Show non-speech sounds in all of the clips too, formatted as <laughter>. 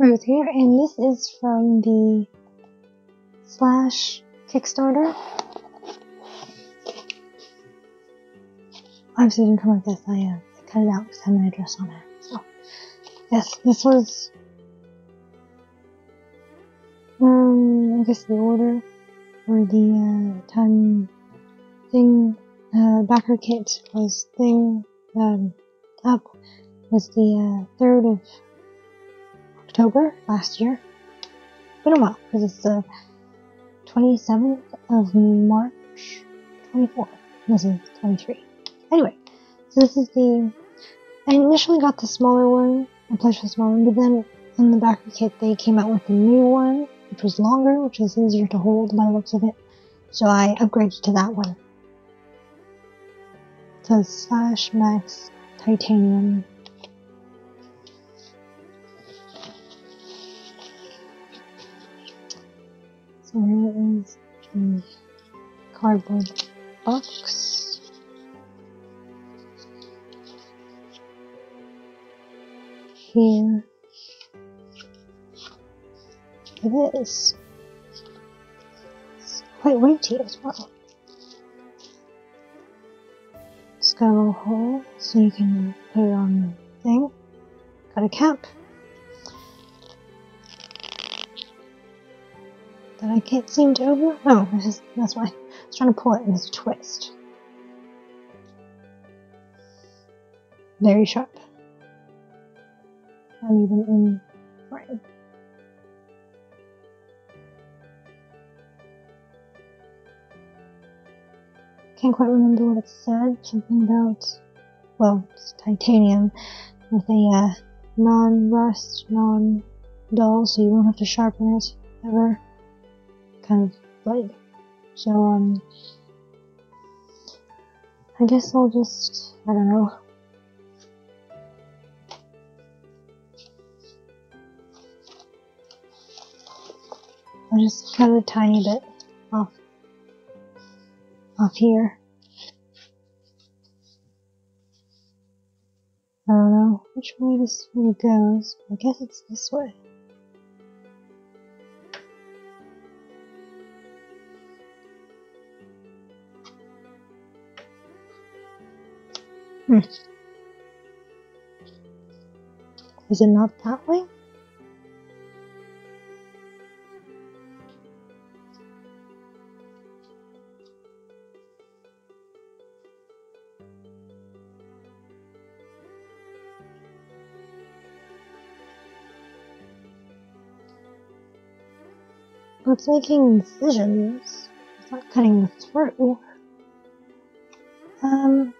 Ruth here, and this is from the Slash Kickstarter. Obviously, didn't come like this. I, uh, cut it out because I had my address on it. So, yes, this was. Um, I guess the order or the uh, time thing. Uh, BackerKit was thing um, up was the uh, 3rd of October last year. Been a while because it's the 27th of March 24. This is 23. Anyway, so this is the. I initially got the smaller one, I pledged the smaller one, but then in the BackerKit they came out with a new one, which was longer, which was easier to hold by the looks of it. So I upgraded to that one. So slash max titanium So here is the cardboard box. Here it is. It's quite weighty as well. It's got a little hole so you can put it on the thing. Got a cap. That I can't seem to open. Oh, that's why. I was trying to pull it and it's a twist. Very sharp. Not even in frame. Can't quite remember what it said. Something about, well, it's titanium with a uh, non-rust, non-dull, so you won't have to sharpen it ever kind of blade. So, um, I guess I'll just, I don't know. I'll just cut a tiny bit off, off here. I don't know which way this one goes. I guess it's this way. Is it not that way? It's making incisions. It's not cutting through. Um,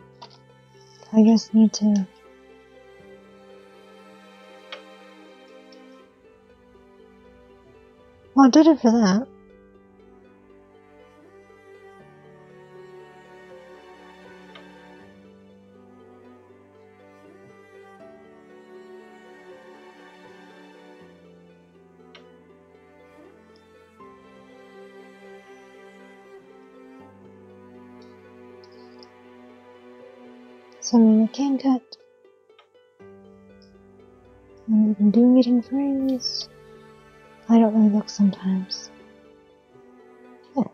I just need to Well, I did it for that. So I can cut. And I've been doing it in frames. I don't really look sometimes. Yeah.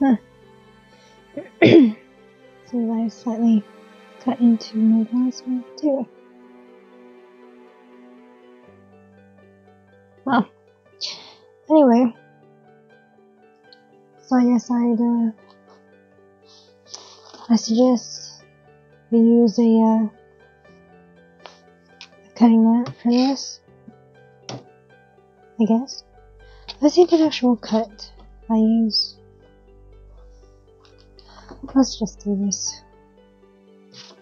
Huh. <clears throat> so I slightly cut into my last one too. I uh, I suggest we use a, uh, cutting mat for this. I guess. Let's see if actually will cut. I use. Let's just do this.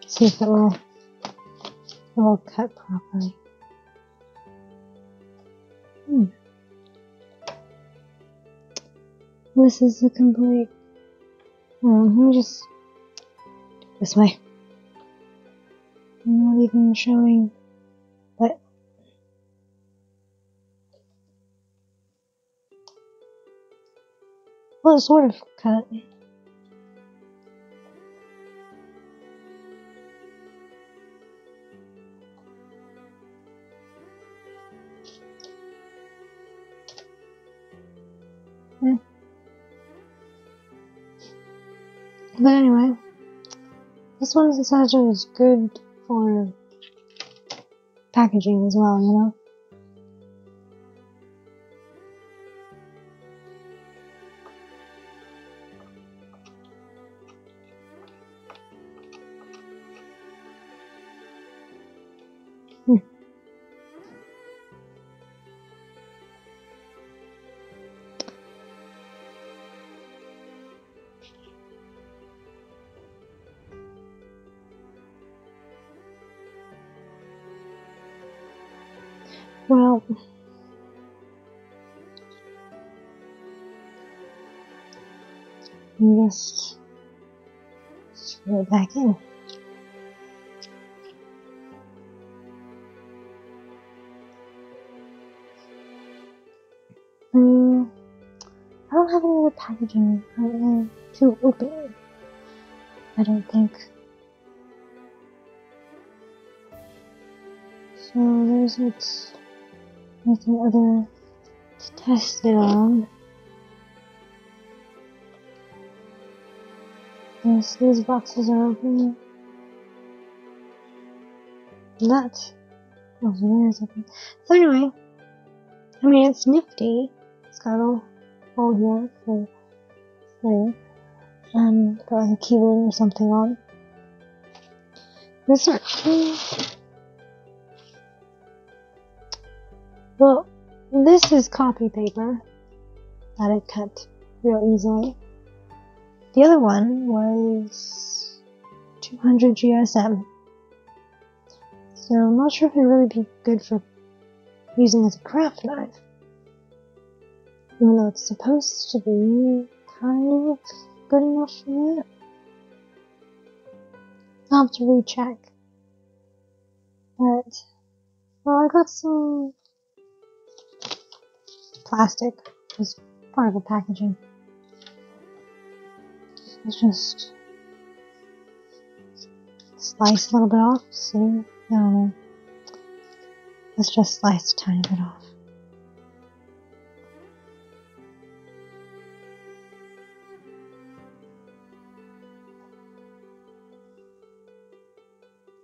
See if it will, it will cut properly. Hmm. This is a complete. Oh, let me just this way. I'm not even showing, but well, it's sort of cut. This one is good for packaging as well, you know? Well, just screw it back in. Um, I don't have any other packaging currently to open. I don't think. So there's it anything other to test it on. Yes, these boxes are open. That oh, there is open. So anyway, I mean it's nifty. It's got a hole here for thing. Um, got like a keyboard or something on. This Well, this is copy paper that I cut real easily. The other one was 200 GSM. So I'm not sure if it'd really be good for using as a craft knife. Even though it's supposed to be kind of good enough for that. I'll have to recheck. But, well, I got some plastic as part of the packaging. Let's just slice a little bit off. See? I. Let's just slice a tiny bit off.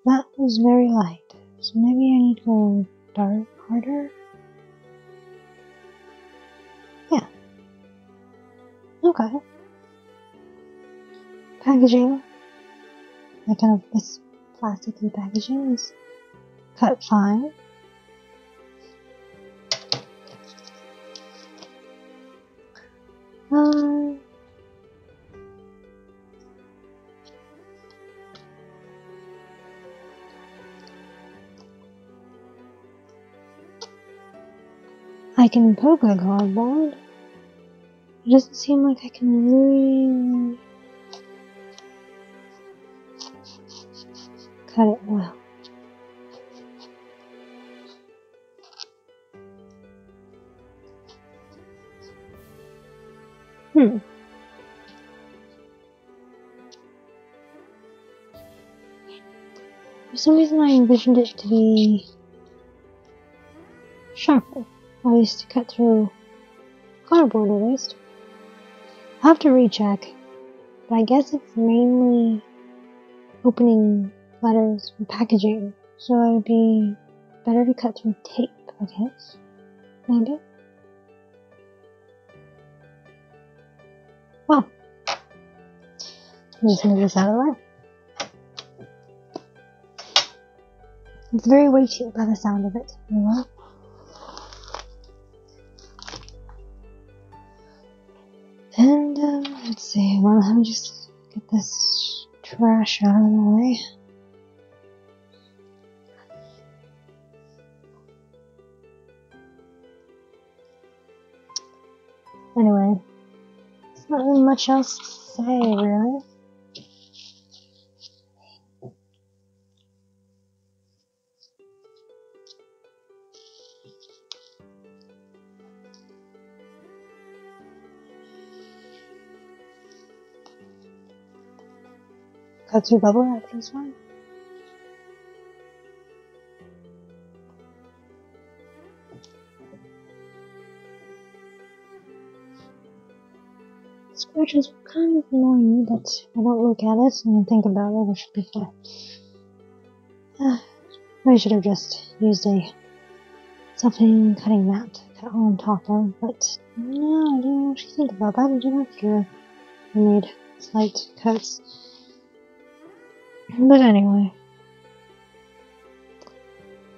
That was very light, so maybe I need to go dark harder. Okay. Packaging. Like kind of this plasticky packaging is cut fine. Um, I can poke a cardboard. It doesn't seem like I can really cut it well. Hmm. For some reason I envisioned it to be sharper, at least to cut through cardboard at least. I'll have to recheck, but I guess it's mainly opening letters and packaging, so it'd be better to cut through tape, I guess. Maybe. Well, just move this out of the way. It's very weighty by the sound of it? Well, let me just get this trash out of the way. Anyway, there's not really much else to say, really. Cut through bubble wrap just fine. which is kind of annoying me, but I don't look at it and think about it, it should be fine. Uh, <sighs> I should have just used a something cutting mat to cut on top of, but no, I didn't actually think about that I until after I made slight cuts. But anyway,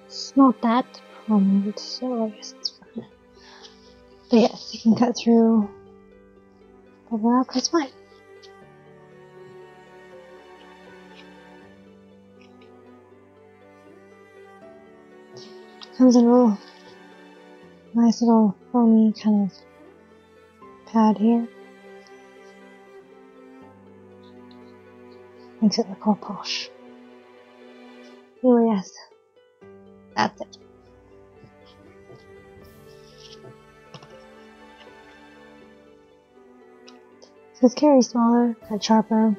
it's not that prominent, so I guess it's fine. But yes, you can cut through the rock, that's fine. Comes in a little nice little foamy kind of pad here. It look all posh. Anyway, yes. That's it. So it's carry smaller, cut sharper.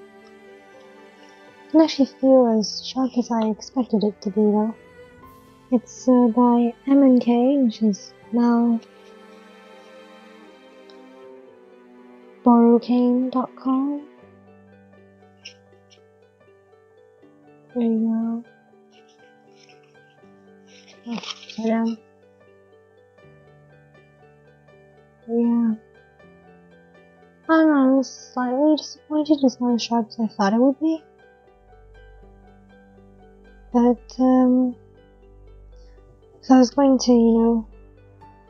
Doesn't actually feel as sharp as I expected it to be though. It's uh, by M&K, which is now borrowcane.com. There you go. Down. Yeah. I don't know, I'm slightly disappointed it's not as sharp as I thought it would be. But, um, so I was going to, you know,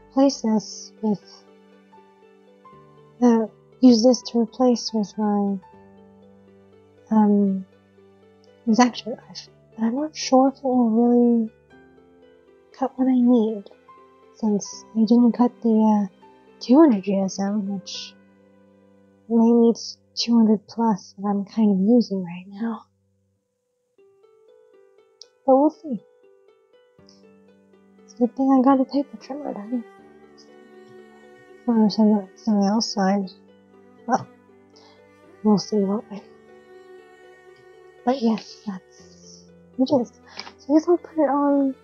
replace this with, uh, use this to replace with my, um, exacto knife. But I'm not sure if it will really cut what I need, since I didn't cut the, uh, 200 GSM, which may need 200 plus that I'm kind of using right now. But we'll see. It's a good thing I got a paper trimmer done. Or some, something else side. Well, we'll see, won't we? But yes, that's it is. So I guess I'll put it on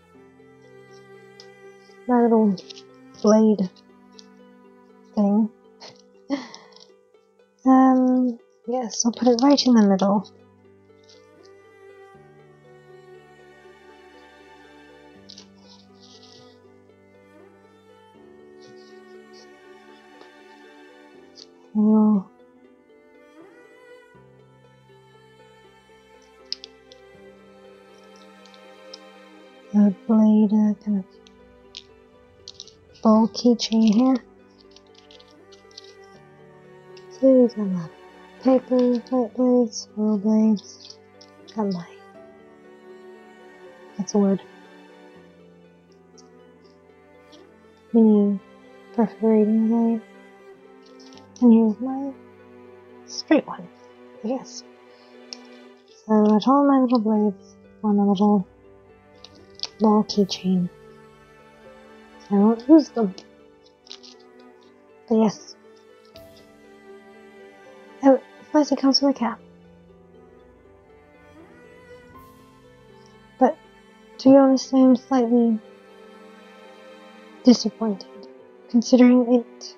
my little blade thing. <laughs> um, yes, I'll put it right in the middle. Ball keychain here. So you got my paper, flat blades, roll blades, got my that's a word. Mini perforating blade. And here's my straight one, I guess. So I got all my little blades on a little ball keychain. I won't use them. But yes. Oh, first it comes with a cap. But to be honest, I am slightly disappointed, considering it.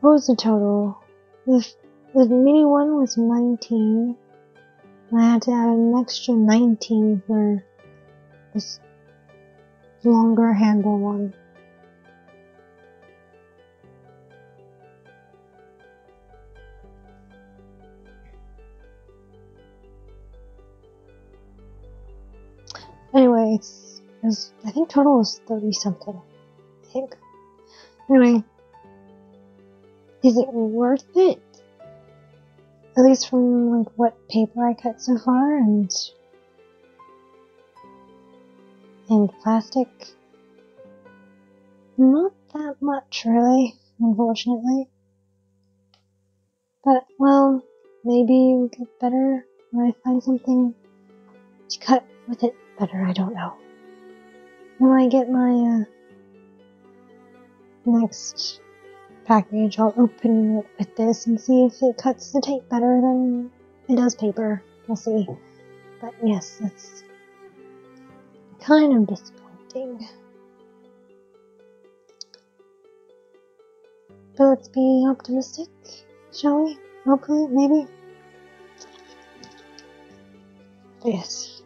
What was the total? The, the mini one was 19, and I had to add an extra 19 for this longer handle one. Anyway, it's, I think total is 30 something. I think. Anyway, is it worth it? At least from like what paper I cut so far and and plastic. Not that much really, unfortunately. But well, maybe it'll get better when I find something to cut with it better, I don't know. When I get my uh, next package, I'll open it with this and see if it cuts the tape better than it does paper. We'll see. But yes, that's kind of disappointing. But let's be optimistic, shall we? Hopefully, maybe. Yes.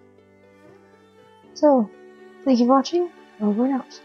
So, thank you for watching. Over and out.